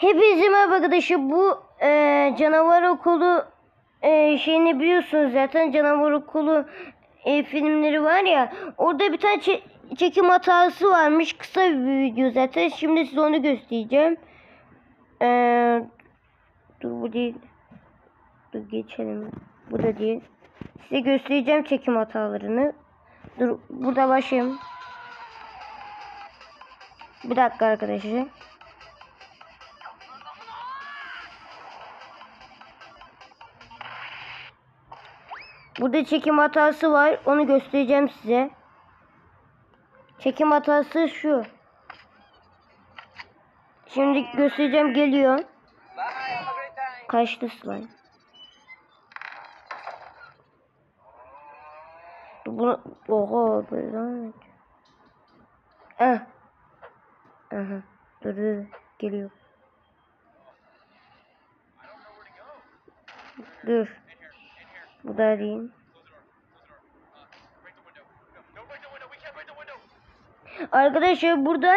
Hepinize merhaba. Bu e, canavar okulu e, şeyini biliyorsunuz zaten. Canavar okulu e, filmleri var ya. Orada bir tane çe- çekim hatası varmış. Kısa bir video zaten. Şimdi size onu göstereceğim. E, dur bu değil. Dur geçelim. Bu da değil. Size göstereceğim çekim hatalarını. Dur burada başlayayım. Bir dakika arkadaşlar. Burada çekim hatası var. Onu göstereceğim size. Çekim hatası şu. Şimdi göstereceğim geliyor. Kaçtı slime. Bunu oha böyle. Eh. Aha. Dur dur. Geliyor. Dur. Bu da değil. Arkadaşlar burada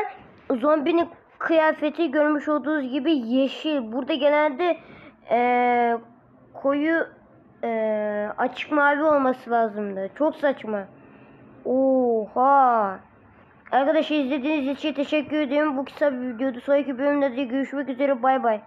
zombinin kıyafeti görmüş olduğunuz gibi yeşil. Burada genelde eee, koyu eee, açık mavi olması lazımdı. Çok saçma. Oha. Arkadaşlar izlediğiniz için teşekkür ederim. Bu kısa bir videodu. Sonraki bölümde de görüşmek üzere. Bay bay.